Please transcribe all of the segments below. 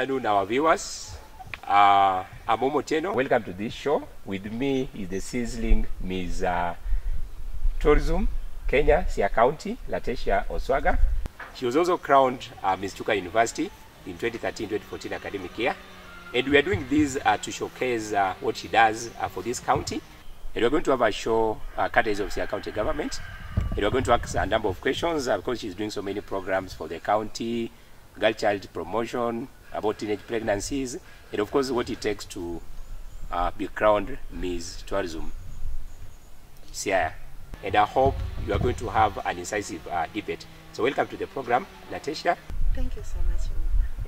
Afternoon, our viewers. Uh, I'm Momo Teno. Welcome to this show. With me is the sizzling Ms. Uh, Tourism, Kenya, Sia County, Latesha Oswaga. She was also crowned uh, Ms. Chuka University in 2013-2014 academic year. And we are doing this uh, to showcase uh, what she does uh, for this county. And we're going to have a show uh, courtesy of Sia County government. And we're going to ask a number of questions uh, because she's doing so many programs for the county, girl child promotion, about teenage pregnancies, and of course what it takes to uh, be crowned Miss Tourism Siaya. And I hope you are going to have an incisive uh, debate. So welcome to the program, Letesia. Thank you so much.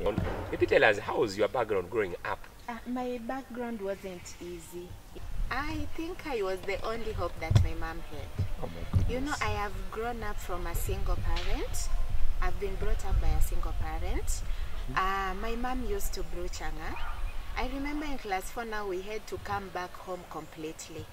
Mama. Maybe tell us how was your background growing up? Uh, my background wasn't easy. I think I was the only hope that my mom had. Oh my. You know, I have grown up from a single parent. I've been brought up by a single parent. Uh, my mom used to brew chang'aa. I remember in class 4 now we had to come back home completely.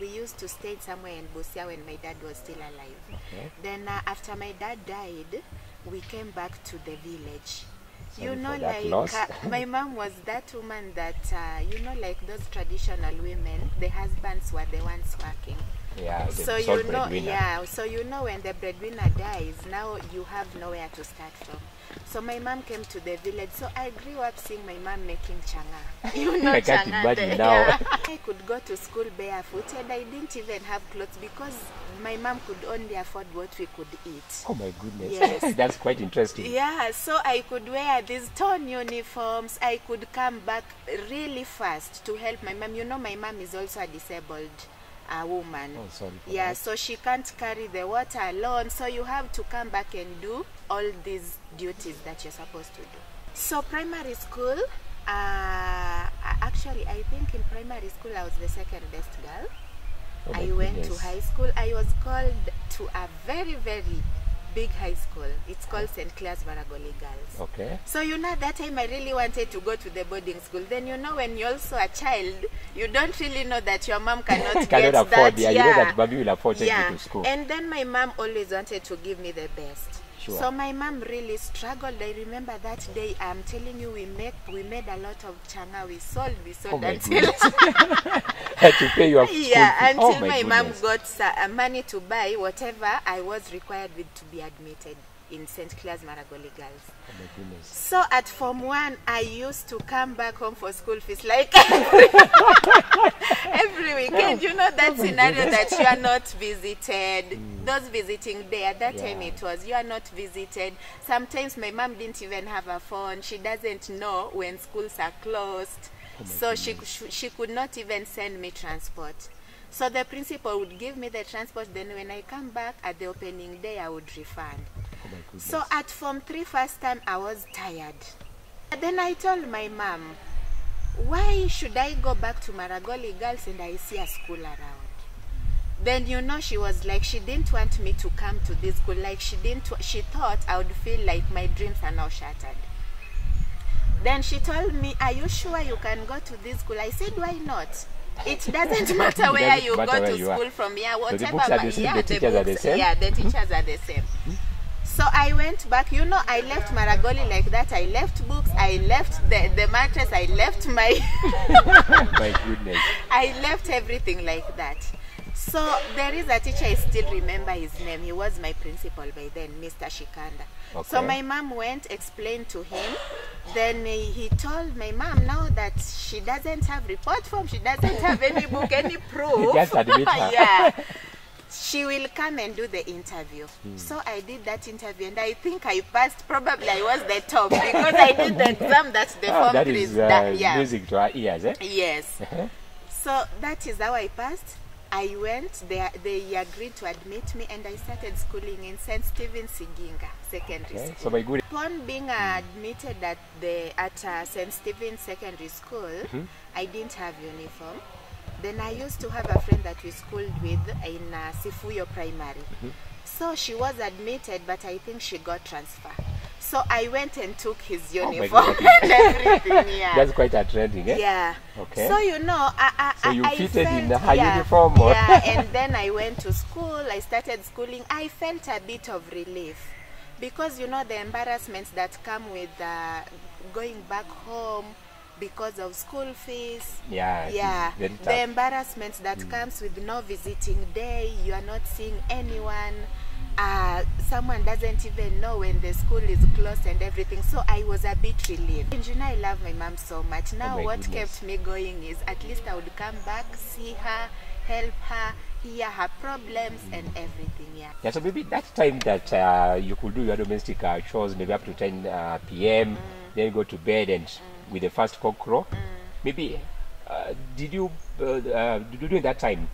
We used to stay somewhere in Busia when my dad was still alive. Okay. Then uh, after my dad died, we came back to the village. Sorry you know, like uh, my mom was that woman that uh, you know, like those traditional women. The husbands were the ones working. Yeah, So you know, yeah. So you know, when the breadwinner dies, now you have nowhere to start from. So my mom came to the village. So I grew up seeing my mom making chang'aa. You know, I can't chang'aa imagine there, now. yeah. I could go to school barefooted. I didn't even have clothes because my mom could only afford what we could eat. Oh my goodness. Yes. That's quite interesting. Yeah, so I could wear these torn uniforms. I could come back really fast to help my mom. You know, my mom is also a disabled uh, woman. Oh, sorry yeah, that. so she can't carry the water alone. So you have to come back and do all these duties that you're supposed to do. So primary school, uh, actually, I think in primary school I was the second best girl. Oh I went to high school. I was called to a very, very big high school. It's called St. Clare's Maragoli Girls. Okay. So you know that time I really wanted to go to the boarding school. Then you know when you're also a child, you don't really know that your mom cannot, Cannot get afford. that. Yeah, you know that Babi will afford yeah. you to school. And then my mom always wanted to give me the best. Sure. So my mom really struggled. I remember that day. I'm telling you, we make we made a lot of chang'aa. We sold, we sold Oh until Had to pay your school yeah, fee. Oh until my, mom got uh, money to buy whatever I was required with to be admitted in St. Clare's Maragoli Girls. Oh my goodness. So at Form 1, I used to come back home for school fees like every, every You know that scenario that you are not visited. Those visiting day, at that time it was, you are not visited. Sometimes my mom didn't even have a phone. She doesn't know when schools are closed. so she, she, she could not even send me transport. So the principal would give me the transport. Then when I come back at the opening day, I would refund. Oh. So at Form 3 first time I was tired. And then I told my mom, why should I go back to Maragoli Girls and I see a school around? Then you know she was like she didn't want me to come to this school like she didn't she thought I would feel like my dreams are now shattered. Then she told me, "Are you sure you can go to this school?" I said, "Why not?" It doesn't matter where doesn't you matter go where to you are. school from. Yeah, the whatever. books are the same, yeah, the teachers are the same? Yeah, the teachers are the same. So I went back. You know, I left Maragoli like that. I left books. I left the, the mattress. I left my. my goodness. I left everything like that. So there is a teacher I still remember his name. He was my principal by then, Mr. Shikanda. So my mom went, explained to him. Then he he told my mom now that she doesn't have report form, she doesn't have any book, any proof. He Just admit her. yeah. She will come and do the interview. So I did that interview and I think I passed. Probably I was the top because I did the exam that's the Oh, form that is uh, that- yeah. music to our ears, eh? Yes. Uh-huh. So that is how I passed. I went, they, they agreed to admit me, and I started schooling in St. Stephen Siginga Secondary Okay. School. So my good. Upon being admitted at the at uh, St. Stephen Secondary School, I didn't have uniform. Then I used to have a friend that we schooled with in uh, Sifuyo Primary. So she was admitted, but I think she got transfer. So I went and took his Oh uniform God. and everything. Yeah. That's quite a trending, eh? Yeah. Okay. So you know, I, I, So you I fitted in felt- her yeah, uniform or- Yeah, and then I went to school. I started schooling. I felt a bit of relief because you know the embarrassments that come with uh, going back home because of school fees Yeah, yeah the embarrassment that mm. comes with no visiting day you are not seeing anyone uh, someone doesn't even know when the school is closed and everything so i was a bit relieved and you know i love my mom so much now Oh what goodness. kept me going is at least i would come back see her help her hear her problems and everything yeah Yeah, so maybe that time that uh, you could do your domestic uh, chores, maybe up to 10 uh, p.m., Mm. then go to bed and with the first cock crow, maybe uh, did you, uh, uh, during that time,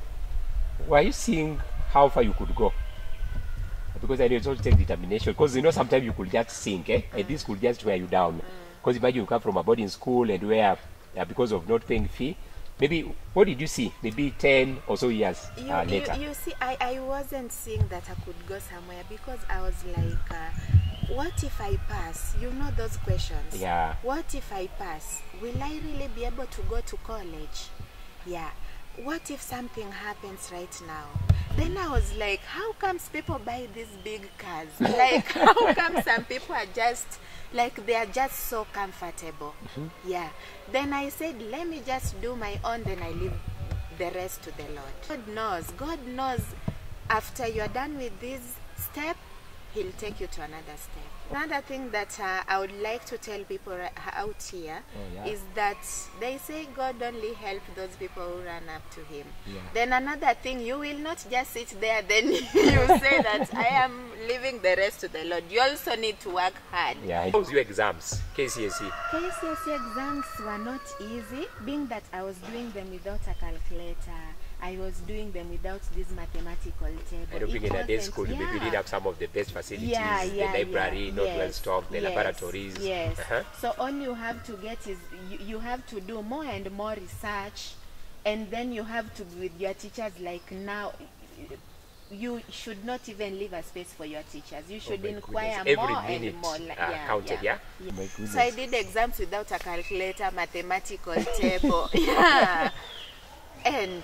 were you seeing how far you could go? Because I it's also take determination. Because you know sometimes you could just sink, eh? and this could just wear you down. Because imagine you come from a boarding school and where, uh, because of not paying fee, maybe what did you see? Maybe 10 or so years you, uh, you, later. you see I, I wasn't seeing that i could go somewhere because i was like uh, what if i pass you know those questions Yeah. what if i pass will i really be able to go to college yeah what if something happens right now then i was like how comes people buy these big cars? Like how come some people are just like they are just so comfortable? Mm-hmm. Yeah. Then i said let me just do my own then i leave the rest to the lord. God knows. God knows after you're done with this step he'll take you to another step another thing that uh, i would like to tell people out here Oh, yeah. is that they say god only help those people who run up to him Yeah. then another thing you will not just sit there then you say that i am leaving the rest to the lord you also need to work hard Yeah. How was your exams? KCSE. KCSE exams were not easy, being that I was doing them without a calculator. I was doing them without this mathematical table. I don't It think in a day school maybe you did have some of the best facilities, yeah, yeah, the library, yeah. not yes, well stocked, the yes, laboratories. Yes. Uh-huh. So all you have to get is you, you have to do more and more research, and then you have to be with your teachers. Like now, you should not even leave a space for your teachers. You should Oh inquire goodness. more minute and more. like- uh, yeah, counted, yeah? yeah. Oh my goodness. So I did exams without a calculator, mathematical table. yeah. And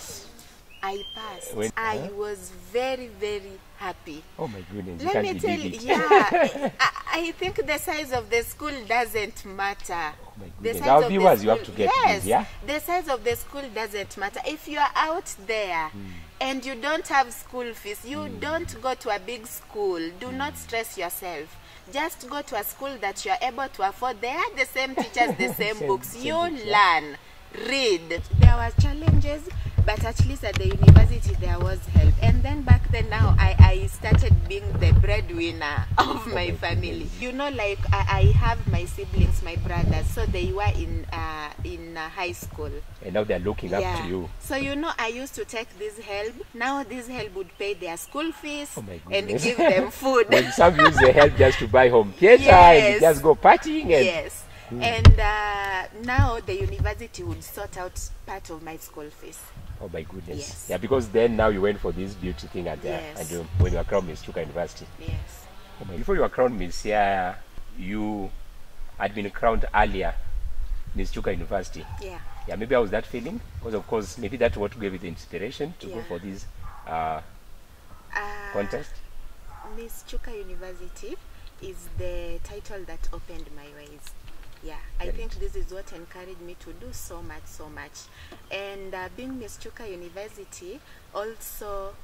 I passed. When- I was very, very happy. Oh my goodness, Let me tell you, yeah, I, I think the size of the school doesn't matter. Oh my The goodness. size of the viewers, you have school- to get yes, this, yeah? the size of the school doesn't matter. If you are out there Mm. and you don't have school fees, you mm. don't go to a big school. Do mm. not stress yourself. Just go to a school that you are able to afford. They are the same teachers, the same, Same- books. same you teacher. learn, read. There were challenges, but at least at the university there was help. And then back then now I, I started being the breadwinner of my family. You know, like I, I have my siblings, my brothers, so they were in uh, in uh, high school. And now they're looking up to you. So you know, I used to take this help. Now this help would pay their school fees Oh and give them food. When some use the help just to buy home theater Yes. and just go partying and yes. And uh, now the university would sort out part of my school fees. Oh my goodness. Yes. Yeah, because then now you went for this beauty thing at the Yes. and you, when you were crowned Miss Chuka University. Yes. Oh my- Before you were crowned Miss, yeah, you had been crowned earlier Miss Chuka University. Yeah. Yeah, maybe I was that feeling because of course maybe that's what gave you the inspiration to yeah. go for this uh, Uh, contest. Miss Chuka University is the title that opened my ways. Yeah, I think this is what encouraged me to do so much, so much. And uh, being Miss Chuka University also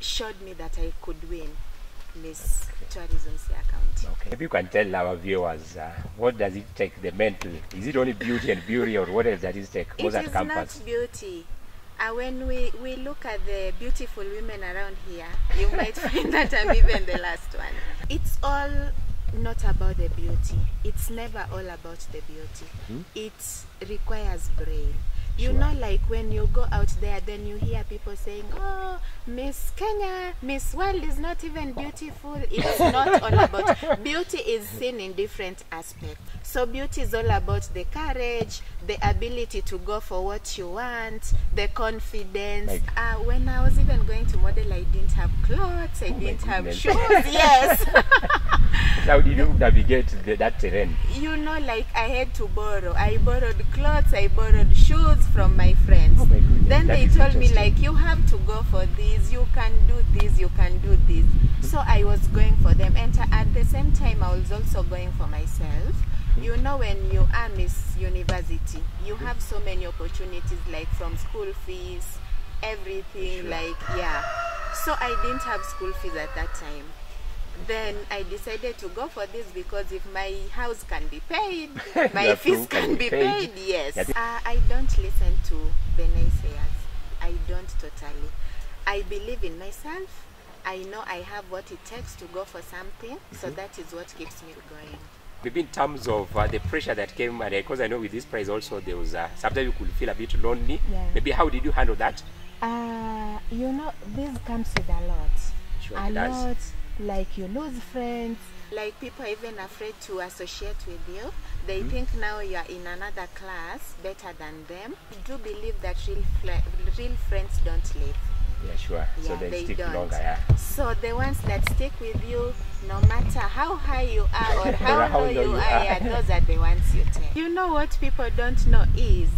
showed me that I could win Miss Tourism Siaya County. Okay. if you can tell our viewers uh, what does it take the mental? Is it only beauty and beauty or what else does it take? It is campus? not beauty. Uh, when we, we look at the beautiful women around here, you might find that I'm even the last one. It's all not about the beauty. It's never all about the beauty. Hmm? It requires brain. You Sure. know, like when you go out there, then you hear people saying, Oh, Miss Kenya, Miss World is not even beautiful. It's not all about beauty, is seen in different aspects. So, beauty is all about the courage, the ability to go for what you want, the confidence. Like- uh, when I was even going to model, I didn't have clothes, I Oh didn't have goodness. shoes. Yes. How did you navigate the, that terrain? you know like i had to borrow i borrowed clothes i borrowed shoes from my friends. Oh my goodness, then that they told me like you have to go for this, you can do this, you can do this. So I was going for them and at the same time I was also going for myself. You know when you are Miss University, you mm-hmm. have so many opportunities like from school fees, everything like yeah. So I didn't have school fees at that time. Then I decided to go for this because if my house can be paid, my fees food can be paid. Yes. Yeah. Uh, I don't listen to the naysayers. I don't totally. I believe in myself. I know I have what it takes to go for something, so that is what keeps me going. Maybe in terms of uh, the pressure that came, and because I know with this prize also there was uh, sometimes you could feel a bit lonely. Yeah. Maybe how did you handle that? Uh, you know, this comes with a lot. Sure, a it does. lot. Like you lose friends. Like people are even afraid to associate with you. They think now you are in another class better than them. I do believe that real, fl- real friends don't live. Yeah, sure. so Yeah, they, they stick don't. longer. Yeah. So the ones that stick with you, no matter how high you are or how, how low low you, you are, are. yeah, those are the ones you take. You know what people don't know is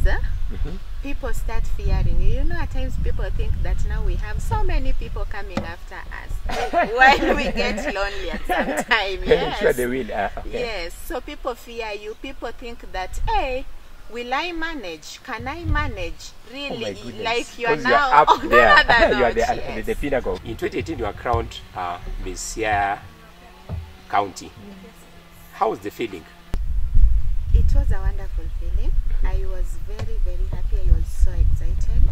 Mm-hmm. People start fearing you. You know, at times people think that now we have so many people coming after us while we get lonely at some time. Yes. sure they will. Uh, okay. Yes, so people fear you. People think that, hey, will I manage? Can I manage? Oh Really? oh like you are now now up on there. another you are the, yes. the, the pinnacle. In 2018, you were crowned uh, Miss Sierra County. Yes. How was the feeling? It was a wonderful feeling. I was very, very happy. I was so excited.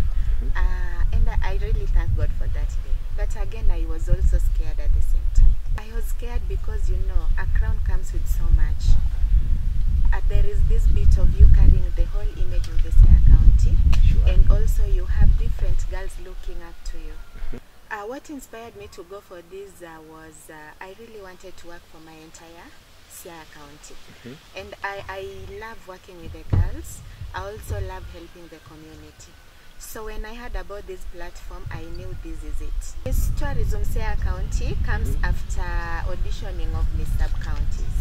Uh, and I, really thank God for that day. But again, I was also scared at the same time. I was scared because, you know, a crown comes with so much. Uh, there is this bit of you carrying the whole image of the Sierra County. Sure. And also you have different girls looking up to you. Uh, what inspired me to go for this uh, was uh, I really wanted to work for my entire Siaya County. Mm-hmm. And I, I love working with the girls. I also love helping the community. So when I heard about this platform, I knew this is it. This tourism Siaya County comes mm-hmm. after auditioning of Miss Sub Counties.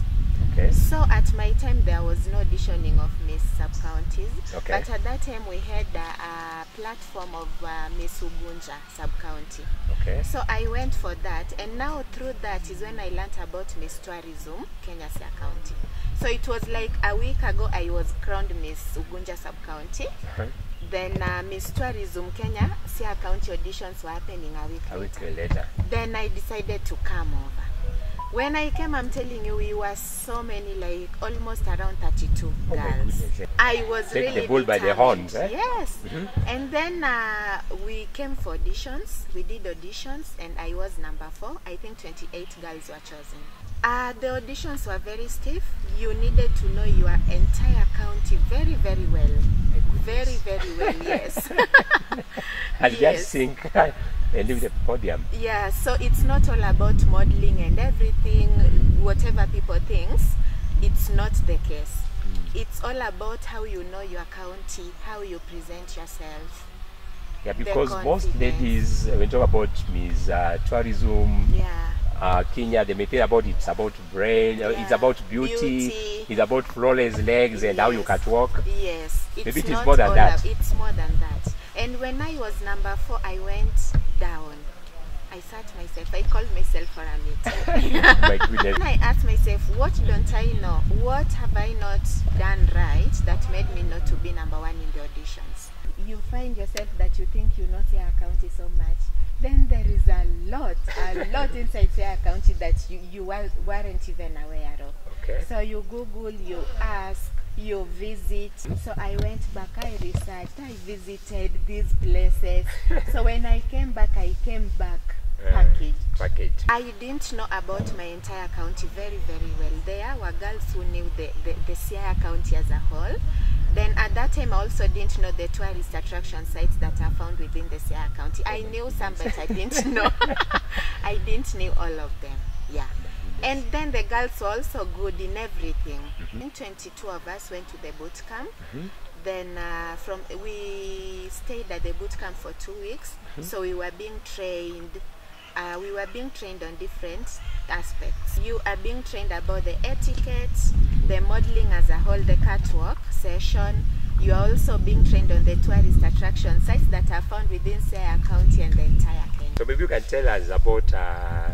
Okay. So at my time, there was no auditioning of Miss Sub Counties. Okay. But at that time, we had a, a platform of uh, Miss Ugunja Sub County. Okay. So I went for that, and now through that is when I learned about Miss Tourism, Kenya Siaya County. So it was like a week ago I was crowned Miss Ugunja Sub County. Uh-huh. Then uh, Miss Tourism Kenya Siaya County auditions were happening a week A week later. later. Then I decided to come over. When I came, I'm telling you, we were so many, like almost around 32 Oh girls. I was Take really the bull by the horns, eh? Yes. And then uh, we came for auditions. We did auditions, and I was number four. I think 28 girls were chosen. Uh, the auditions were very stiff. You needed to know your entire county very, very well. Very, very well, yes. I Yes. just sing and leave the podium. Yeah, so it's not all about modeling and everything, whatever people thinks. It's not the case. It's all about how you know your county, how you present yourself. Yeah, because most ladies, when you talk about Miss uh, Tourism, Yeah. uh, Kenya, they may think about it's about brain, uh, it's about beauty, Beauty. it's about flawless legs and how you can walk. Yes, it's Maybe it is not more than that. it's more than that. And when I was number four, I went down. I sat myself. I called myself for a meeting. My goodness. And I asked myself, what don't I know? What have I not done right that made me not to be number one in the auditions? You find yourself that you think you know Siaya County so much. Then there is a lot, a lot inside Siaya County that you, you weren't even aware of. Okay. So you Google, you ask, you visit. So I went back, I researched, I visited these places. so when I came back, I came back Uh, packaged. package. I didn't know about my entire county very, very well. There were girls who knew the, the, the Siaya County as a whole. Then at that time, I also didn't know the tourist attraction sites that are found within the Siaya County. I knew some, but I didn't know. I didn't know all of them. Yeah. And then the girls were also good in everything. In 22 of us went to the boot camp. Then uh, from we stayed at the boot camp for two weeks. So we were being trained. Uh, we were being trained on different aspects. You are being trained about the etiquette, the modeling as a whole, the catwalk session. You are also being trained on the tourist attraction sites that are found within Siaya County and the entire Kenya. So maybe you can tell us about uh,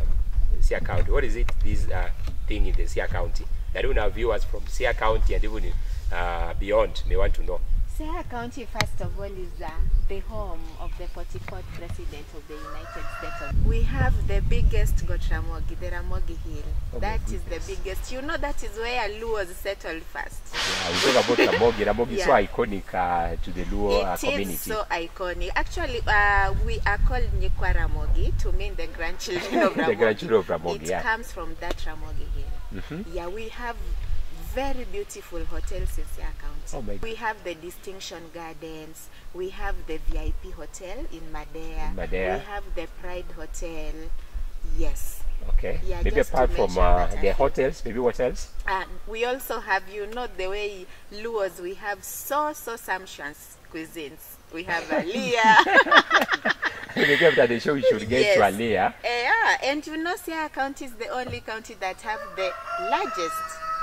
Sia County. What is it, this uh, thing in the Sia County? That even our viewers from Sia County and even uh, beyond may want to know. Siaya County, first of all, is uh, the home of the 44th President of the United States. Of we have the biggest Gotramogi, the Ramogi Hill. Oh that is the biggest. You know that is where Luos settled first. Yeah, we talk about Ramogi. Ramogi is so iconic uh, to the Luo uh, community. It is so iconic. Actually, uh, we are called Nyikwa Ramogi to mean the grandchildren of Ramogi. The grandchildren of Ramogi, It yeah. comes from that Ramogi Hill. Mm -hmm. Yeah, we have very beautiful hotels in Siaya County. Oh we have the Distinction Gardens. We have the VIP Hotel in Madea. In Madea. We have the Pride Hotel. Yes. Okay. Yeah, maybe apart from uh, the hotels, maybe what else? We also have, you know, the way Luos, we have so, so sumptuous cuisines. We have after the show, we should get Yes. to Alia. Eh, yeah, and you know, Siaya County is the only county that have the largest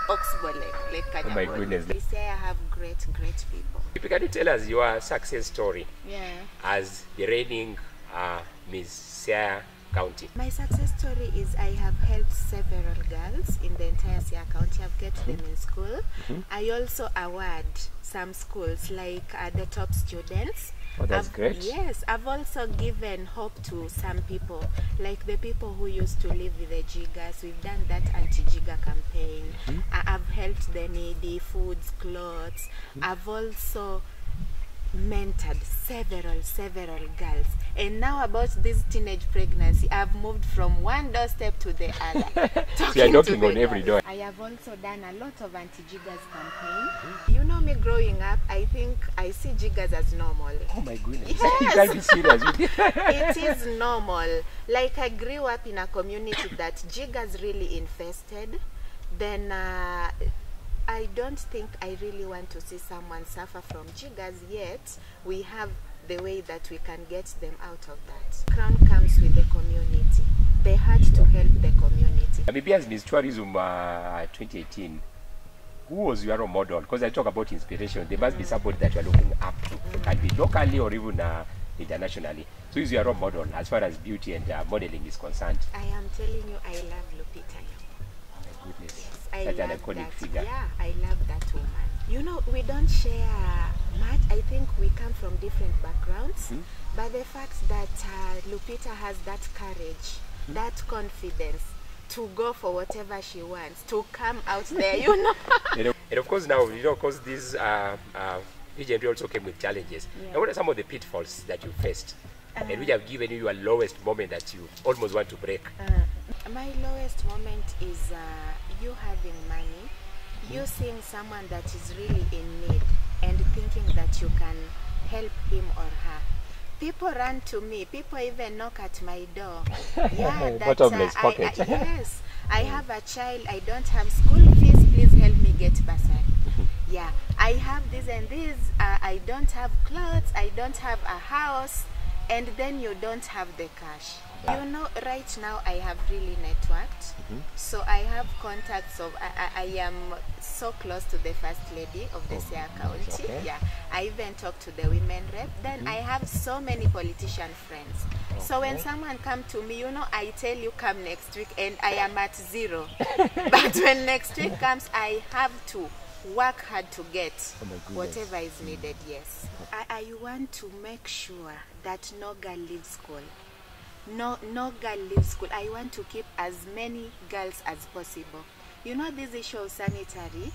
oxbow lake, Lake Oh my goodness. goodness. We I have great, great people. If you can tell us your success story Yeah. as the reigning uh, Miss Sierra County. My success story is I have helped several girls in the entire Siaya County. I've kept them in school. Mm -hmm. I also award some schools like uh, the top students. Oh, that's I've- great. Yes, I've also given hope to some people, like the people who used to live with the jiggers. We've done that anti-jigger campaign. Mm-hmm. I- I've helped the needy, foods, clothes. Mm-hmm. I've also mentored several several girls and now about this teenage pregnancy i've moved from one doorstep to the other So you're talking to knocking the on every door. i have also done a lot of anti-jiggers campaign you know me growing up i think i see jiggers as normal Oh my goodness. Yes. you can't be serious. it is normal. Like I grew up in a community that jiggers really infested. Then uh, I don't think I really want to see someone suffer from jiggers yet. We have the way that we can get them out of that. Crown comes with the community. They had to help the community. Namibia's as Miss Tourism uh, 2018, who was your role model? Because I talk about inspiration, there must be somebody that you are looking up to. It can be locally or even uh, internationally. So who is your role model as far as beauty and uh, modeling is concerned? I am telling you, I love Lupita Oh my goodness. I Such an love iconic that. figure. Yeah, I love that woman. You know, we don't share much. I think we come from different backgrounds, Hmm? but the fact that uh, Lupita has that courage, Hmm? that confidence to go for whatever she wants, to come out there, you know. You know, and of course now, you know, of course this uh, uh, legendary also came with challenges. Yeah. Now, what are some of the pitfalls that you faced? and which have given you your lowest moment that you almost want to break? Uh, my lowest moment is uh, you having money, you mm. seeing someone that is really in need and thinking that you can help him or her. People run to me. People even knock at my door. Yeah, that, Bottomless uh, I- pocket. I, yes, I mm. have a child. I don't have school fees. Please help me get bursary. Yeah, I have this and this. Uh, I don't have clothes. I don't have a house, and then you don't have the cash. You know, right now I have really networked. So I have contacts of. I, I, I am so close to the first lady of the Siaya County. okay. Yeah, I even talk to the women rep. Then I have so many politician friends. So when someone come to me, you know, I tell you come next week, and I am at zero. but when next week comes, I have to work hard to get Oh whatever is needed. Yes, I, I want to make sure that no girl leaves school. No, no girl leaves school. I want to keep as many girls as possible. You know this issue of sanitary.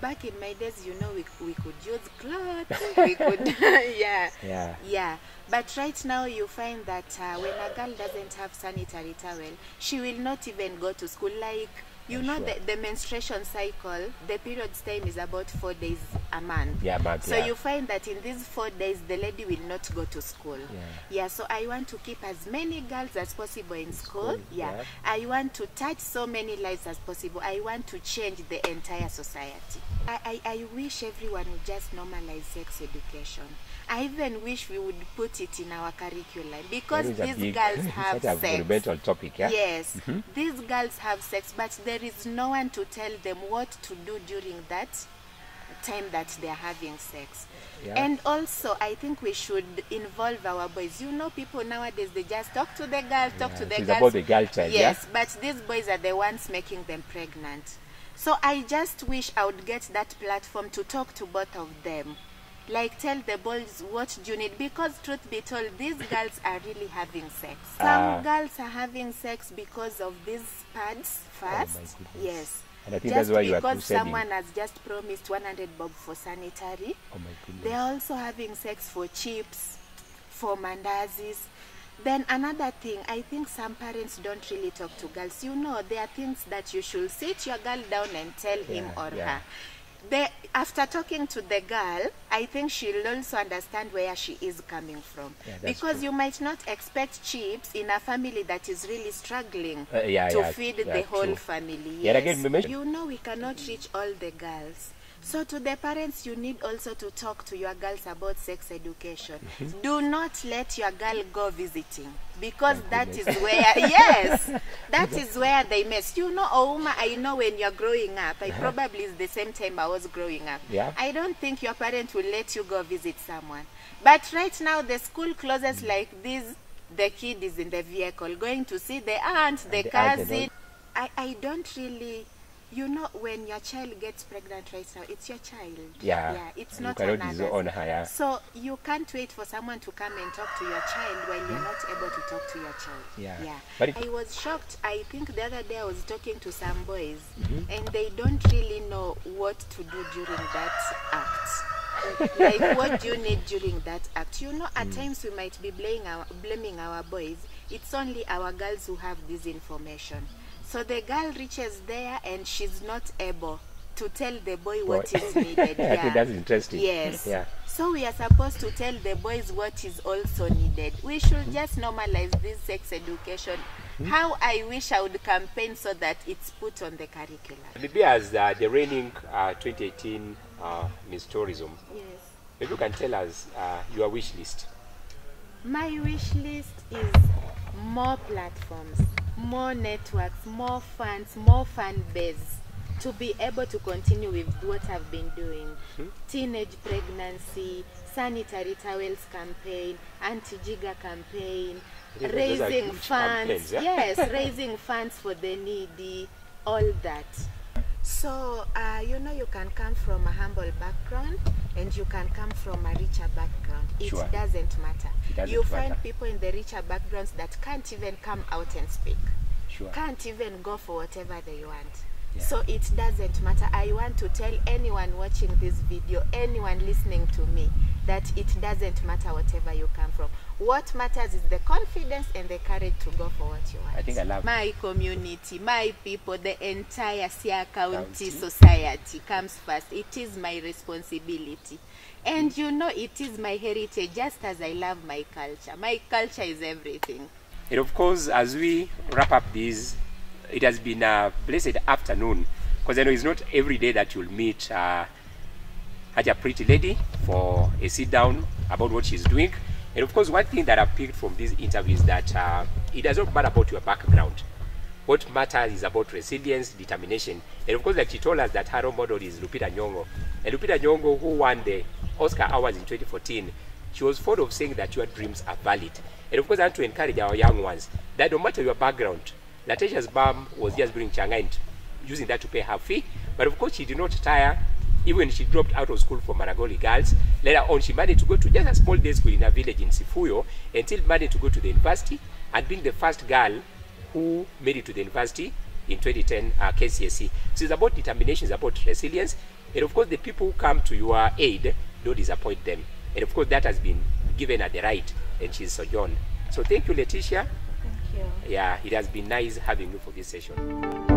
Back in my days, you know, we, we could use clothes. we could, yeah, Yeah. yeah. But right now, you find that uh, when a girl doesn't have sanitary towel, she will not even go to school. Like you Yeah, know, sure. the, the menstruation cycle, the period's time is about four days a month. Yeah, month, So yeah. you find that in these four days, the lady will not go to school. Yeah. Yeah, so I want to keep as many girls as possible in school. school, Yeah. yeah. I want to touch so many lives as possible. I want to change the entire society. I, I, I wish everyone would just normalize sex education. I even wish we would put it in our curriculum because That is a these big- girls have such a sex. topic, yeah? Yes, mm-hmm. these girls have sex, but there is no one to tell them what to do during that time that they are having sex. Yeah. And also, I think we should involve our boys. You know, people nowadays they just talk to the girl, talk Yeah, to the it's girls. about the girl child, yeah? Yes, but these boys are the ones making them pregnant. So I just wish I would get that platform to talk to both of them. Like tell the boys what do you need because truth be told, these girls are really having sex. Some Ah. girls are having sex because of these pads first. goodness. Yes. And I think just that's why you are because someone has just promised 100 bob for sanitary. Oh my goodness. They're also having sex for chips, for mandazis. Then another thing, I think some parents don't really talk to girls. You know, there are things that you should sit your girl down and tell him or yeah. her. They, after talking to the girl, I think she'll also understand where she is coming from. Yeah, because true. you might not expect chips in a family that is really struggling Uh, yeah, to yeah, feed the whole family. Yes. again, You know we cannot reach all the girls. So to the parents, you need also to talk to your girls about sex education. Mm-hmm. Do not let your girl go visiting because that is where yes, that is where they mess. You know, Ouma, I know when you're growing up. I probably is the same time I was growing up. Yeah. I don't think your parent will let you go visit someone. But right now, the school closes like this. The kid is in the vehicle going to see the aunt, the, the cousin. I, I don't really, you know, when your child gets pregnant right now, it's your child. Yeah. Yeah, it's You not disown her, yeah. So you can't wait for someone to come and talk to your child while you're not able to talk to your child. Yeah. Yeah. But it- I was shocked. I think the other day I was talking to some boys Mm-hmm. and they don't really know what to do during that act. like what do you need during that act? You know, at times we might be blaming our blaming our boys. It's only our girls who have this information. So the girl reaches there and she's not able to tell the boy what Boy. is needed. I yeah. think that's interesting. Yes. Yeah. So we are supposed to tell the boys what is also needed. We should just normalize this sex education. How I wish I would campaign so that it's put on the curriculum. Maybe as uh, the reigning uh, 2018 uh, Miss Tourism, Yes. maybe you can tell us uh, your wish list. My wish list is more platforms, more networks, more funds, more fan base to be able to continue with what I've been doing. Hmm? Teenage pregnancy, sanitary towels campaign, anti-jigger campaign, I think those are raising funds. yeah? Yes, raising funds for the needy, all that. So, uh, you know, you can come from a humble background and you can come from a richer background. It Sure. doesn't matter. It doesn't you matter. find people in the richer backgrounds that can't even come out and speak, Sure. can't even go for whatever they want. Yeah. So it doesn't matter. I want to tell anyone watching this video, anyone listening to me, that it doesn't matter whatever you come from. What matters is the confidence and the courage to go for what you want. I think I love my community, my people, the entire Sia County, County. society comes first. It is my responsibility. And you know, it is my heritage, just as I love my culture. My culture is everything. And of course, as we wrap up this, it has been a blessed afternoon because I know it's not every day that you'll meet uh, such a pretty lady for a sit down about what she's doing. And of course, one thing that I've picked from this interview is that uh, it does not matter about your background. What matters is about resilience, determination. And of course, like she told us that her role model is Lupita Nyong'o. And Lupita Nyong'o, who won the Oscar Awards in 2014, she was fond of saying that your dreams are valid. And of course, I want to encourage our young ones that no matter your background, Letesia's mom was just bringing Chang'aa and using that to pay her fee. But of course, she did not tire. Even she dropped out of school for Maragoli Girls, later on she managed to go to just a small day school in a village in Sifuyo until managed to go to the university and being the first girl who made it to the university in 2010 uh, KCSE. So it's about determination, it's about resilience. And of course, the people who come to your aid, don't disappoint them. And of course, that has been given at the right, and she's sojourned. So thank you, Letesia. Thank you. Yeah, it has been nice having you for this session.